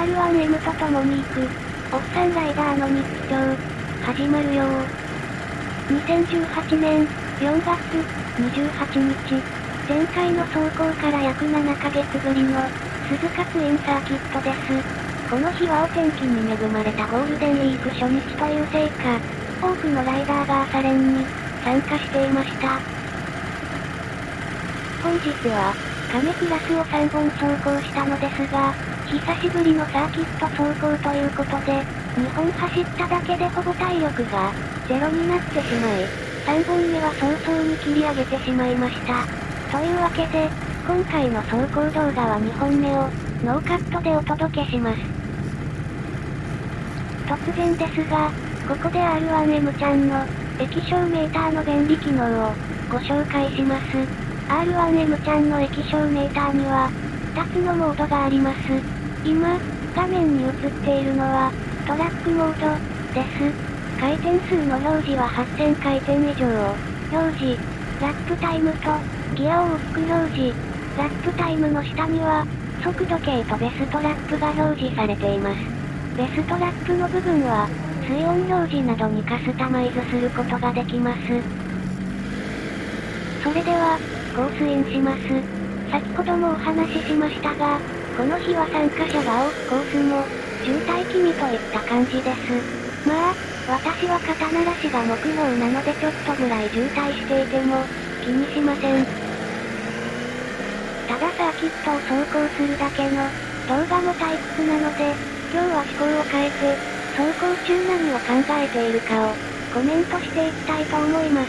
R1M と共に行く、おっさんライダーの日常、始まるよ2018年4月28日、前回の走行から約7ヶ月ぶりの鈴鹿ツインサーキットです。この日はお天気に恵まれたゴールデンウィーク初日というせいか、多くのライダーが朝練に参加していました。本日は、亀クラスを3本走行したのですが、久しぶりのサーキット走行ということで、2本走っただけでほぼ体力がゼロになってしまい、3本目は早々に切り上げてしまいました。というわけで、今回の走行動画は2本目をノーカットでお届けします。突然ですが、ここで R1M ちゃんの液晶メーターの便利機能をご紹介します。R1M ちゃんの液晶メーターには2つのモードがあります。今、画面に映っているのは、トラックモード、です。回転数の表示は8000回転以上を、表示、ラップタイムと、ギアを大きく表示、ラップタイムの下には、速度計とベストラップが表示されています。ベストラップの部分は、水温表示などにカスタマイズすることができます。それでは、コースインします。先ほどもお話ししましたが、この日は参加者が多くコースも、渋滞気味といった感じです。まあ、私は肩慣らしが目標なのでちょっとぐらい渋滞していても、気にしません。ただサーキットを走行するだけの、動画も退屈なので、今日は思考を変えて、走行中何を考えているかを、コメントしていきたいと思います。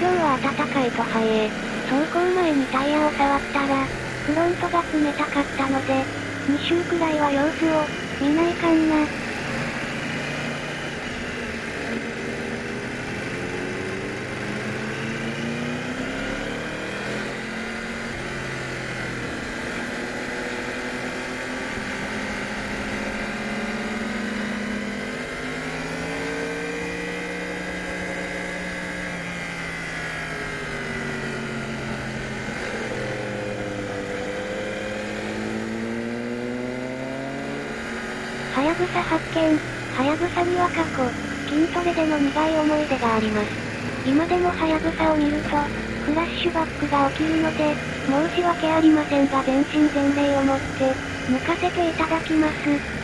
今日は暖かいと早え、走行前にタイヤを触ったら、フロントが冷たかったので、2周くらいは様子を、見ないかんな。はやぶさ発見。はやぶさには過去、筋トレでの苦い思い出があります。今でもはやぶさを見ると、フラッシュバックが起きるので、申し訳ありませんが全身全霊をもって、抜かせていただきます。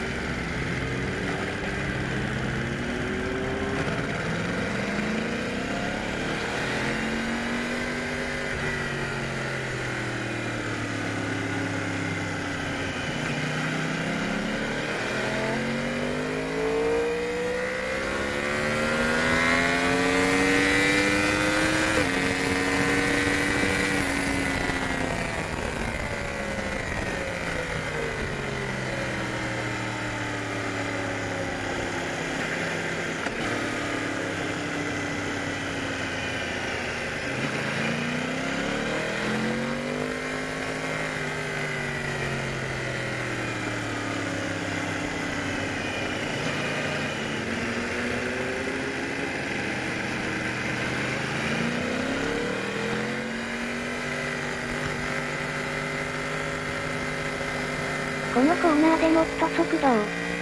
このコーナーでもっと速度を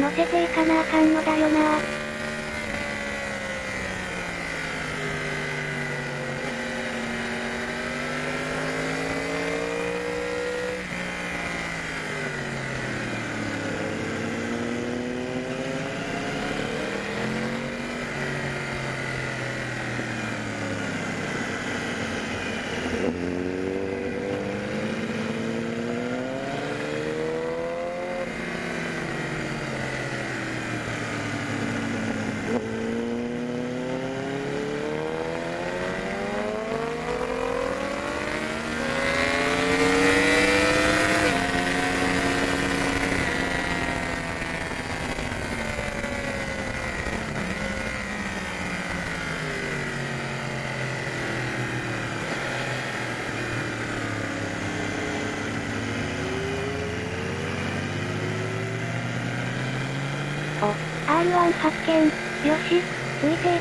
乗せていかなあかんのだよなお、R1 発見。よし、ついて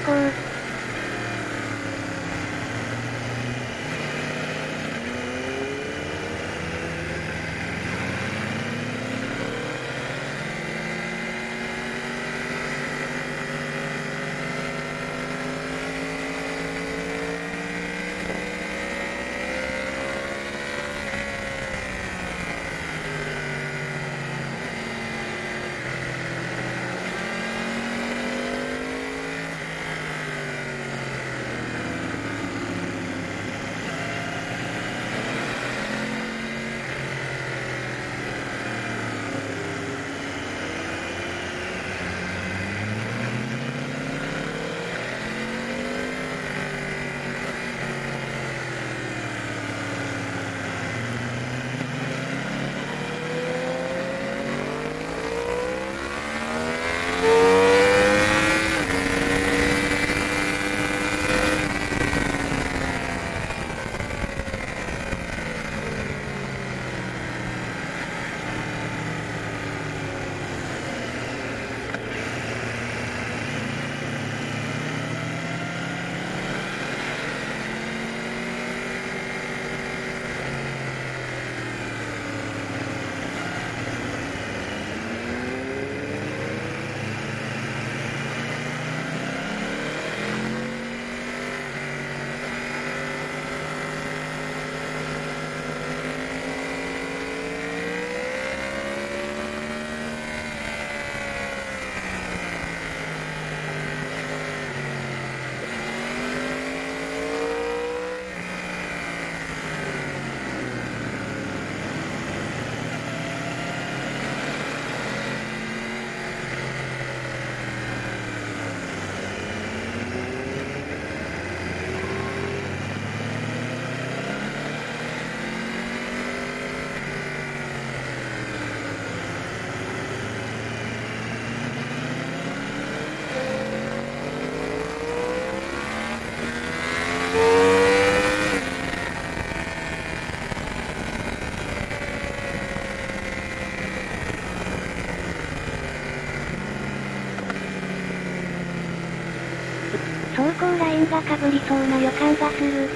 走行ラインが被りそうな予感がする。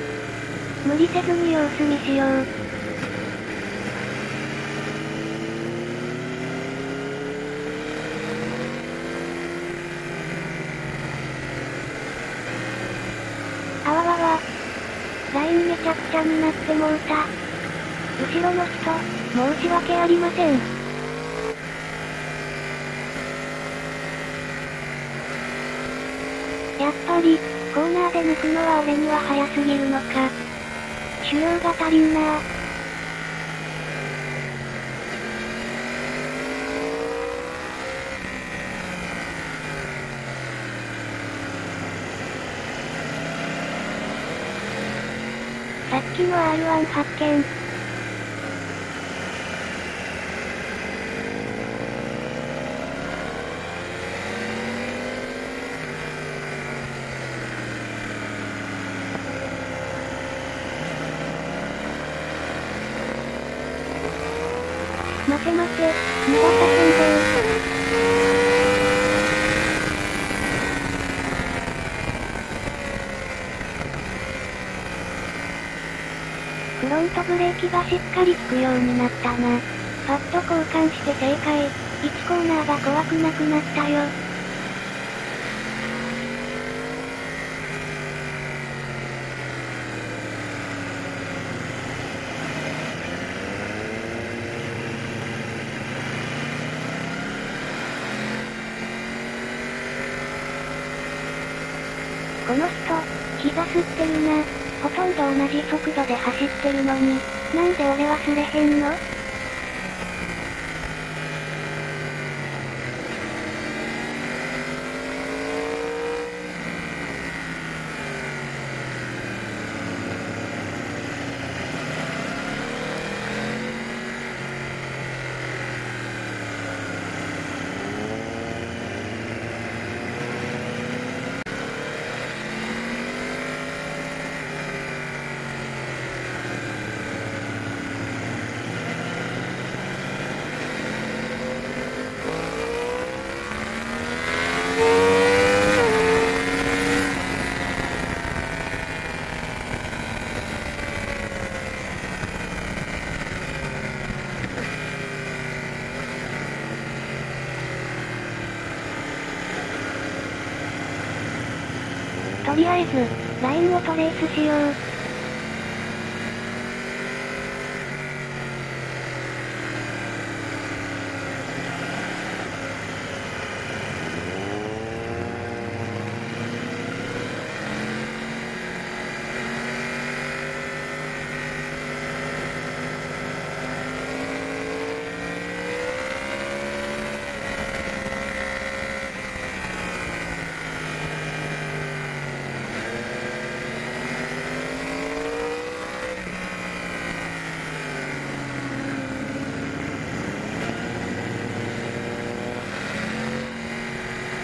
無理せずに様子見しよう。あわわわ。ラインめちゃくちゃになってもうた。後ろの人、申し訳ありません。やっぱり、コーナーで抜くのは俺には早すぎるのか。腫瘍が足りんなぁ。さっきの R1 発見。待て、逃がさせんぜフロントブレーキがしっかりつくようになったな。パッド交換して正解。1コーナーが怖くなくなったよ。この人、膝吸ってるな。ほとんど同じ速度で走ってるのに、なんで俺忘れへんの？とりあえず、ラインをトレースしよう。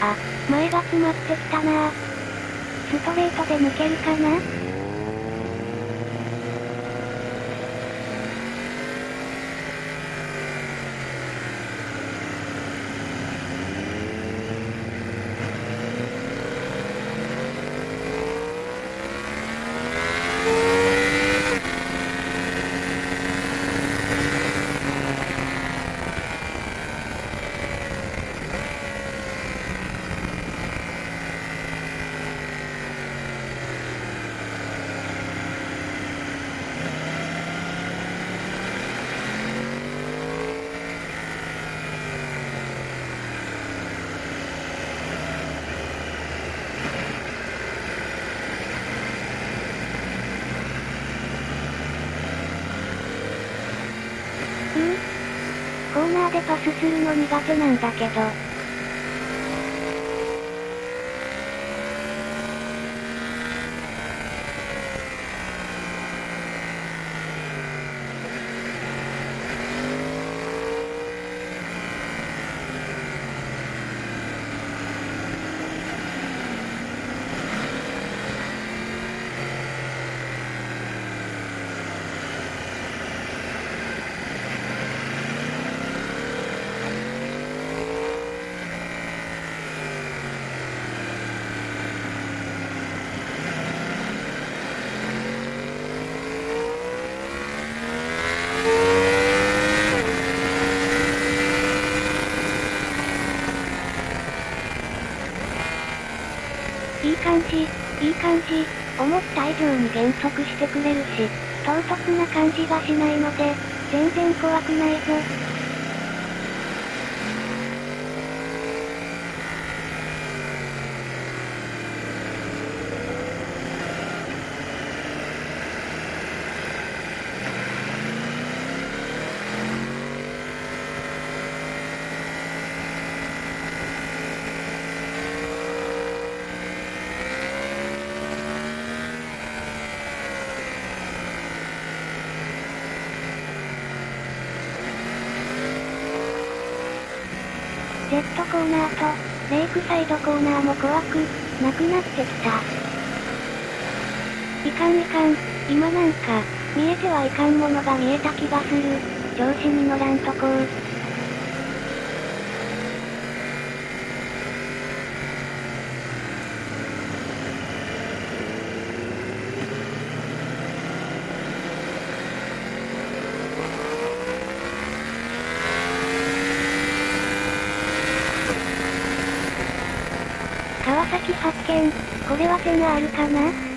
あ、前が詰まってきたな。ストレートで抜けるかな？パスするの苦手なんだけど。感じ、思った以上に減速してくれるし、唐突な感じがしないので、全然怖くないぞ。コーナーと、レイクサイドコーナーも怖く、なくなってきた。いかんいかん、今なんか、見えてはいかんものが見えた気がする。調子に乗らんとこう。これは手があるかな？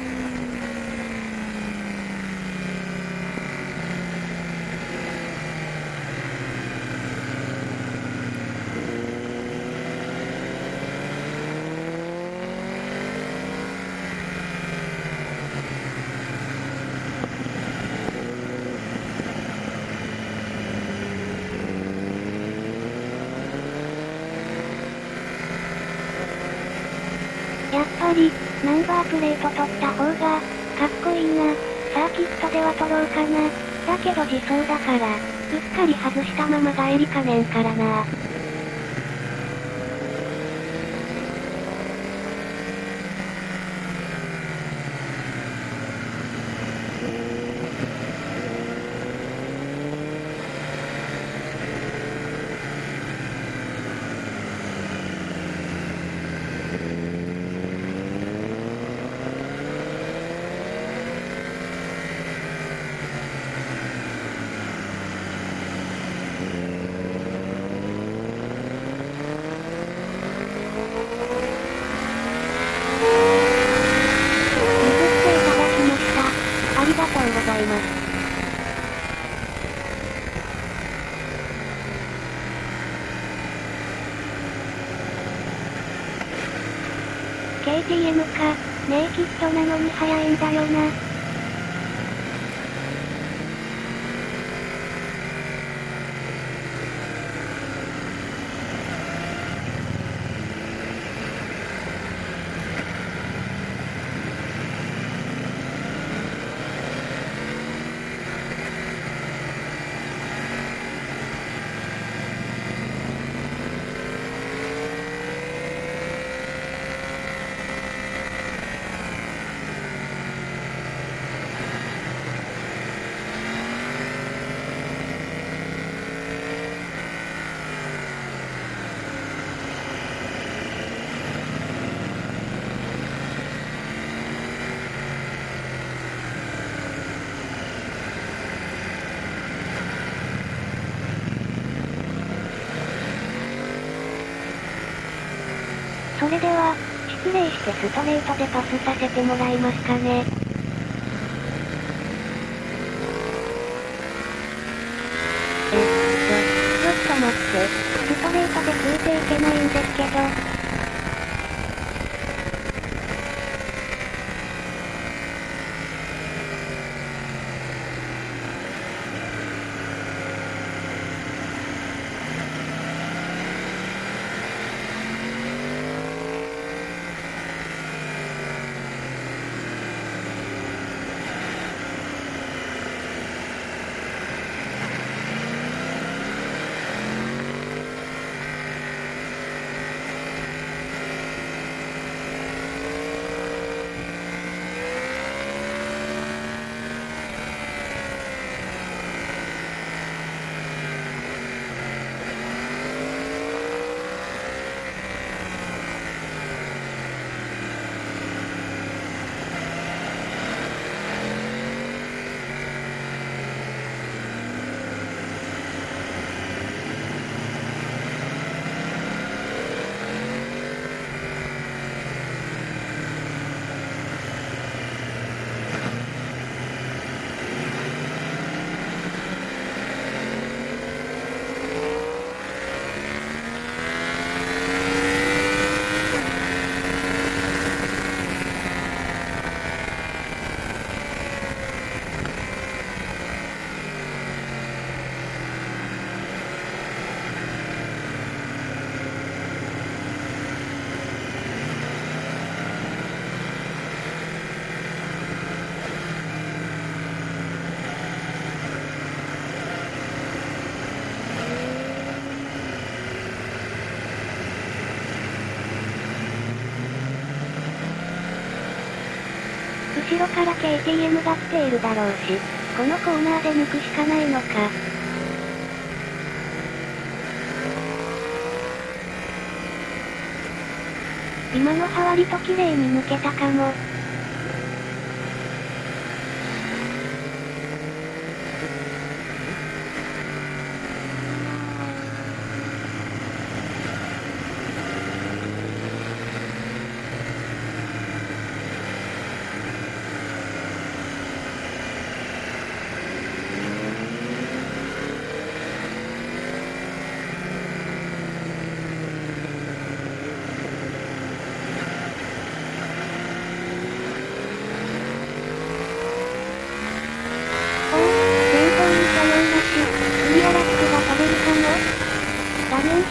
り、ナンバープレート取った方が、かっこいいな。サーキットでは取ろうかな。だけど自走だから、うっかり外したまま帰りかねんからな。譲っていただきました。ありがとうございます。KTM か、ネイキッドなのに速いんだよな。それでは、失礼してストレートでパスさせてもらいますかね。えっと、ちょっと待って、ストレートで後ろから KTM が来ているだろうし、このコーナーで抜くしかないのか。今のは割と綺麗に抜けたかも。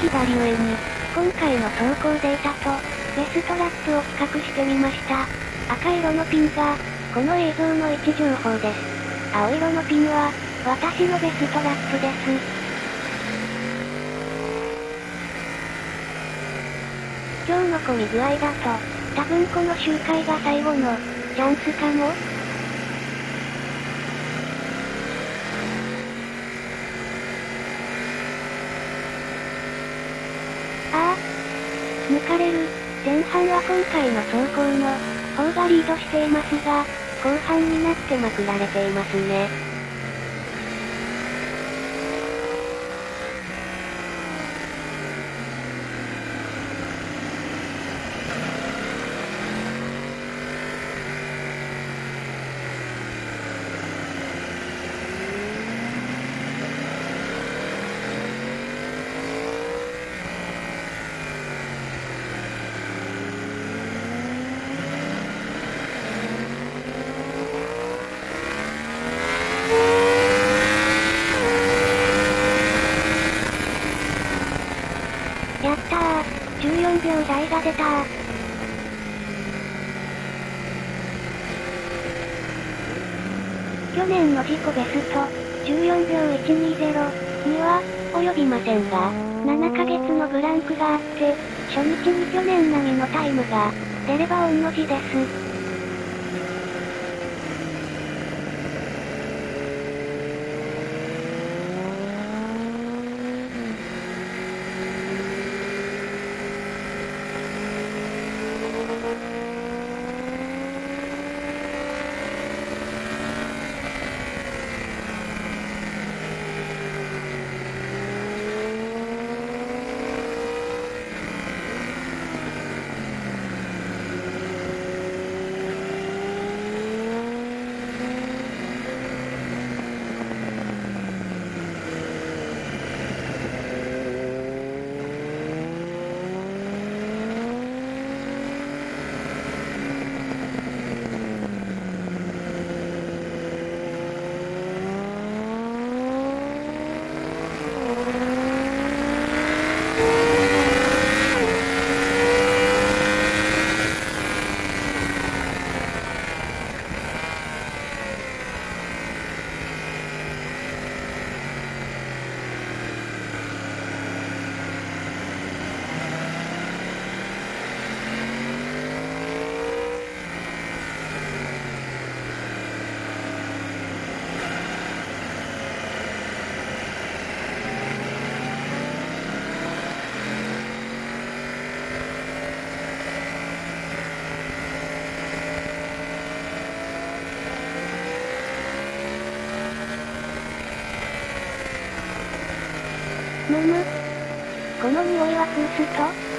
左上に、今行データと、ベストラップを比較してみました。赤色のピンが、この映像の位置情報です。青色のピンは、私のベストラップです。今日の混み具合だと、多分この周回が最後の、チャンスかも抜かれる。前半は今回の走行の方がリードしていますが、後半になってまくられていますね。14去年の自己ベスト、14秒120には、及びませんが、7ヶ月のブランクがあって、初日に去年並みのタイムが、出れば御の字です。む。この匂いはプースト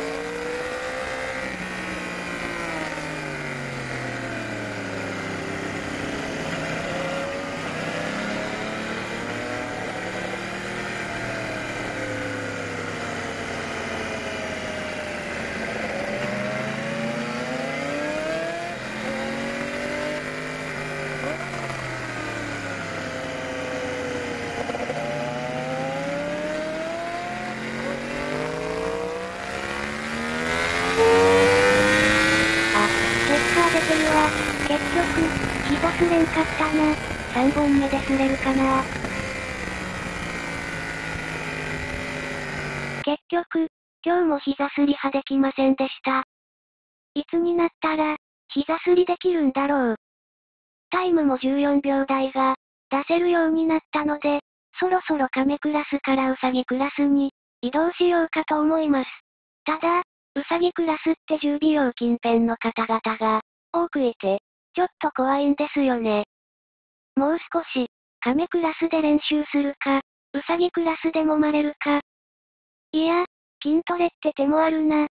結局、膝すれんかったな。目ですれるかな？結局、今日も膝すり派できませんでした。いつになったら、膝すりできるんだろう？タイムも14秒台が出せるようになったので、そろそろ亀クラスからウサギクラスに移動しようかと思います。ただ、ウサギクラスって10美容近辺の方々が多くいて、ちょっと怖いんですよね。もう少し、亀クラスで練習するか、ウサギクラスで揉まれるか。いや、筋トレって手もあるな。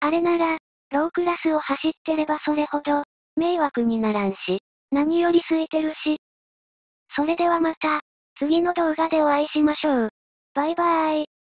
あれなら、ロークラスを走ってればそれほど、迷惑にならんし、何より空いてるし。それではまた、次の動画でお会いしましょう。バイバーイ。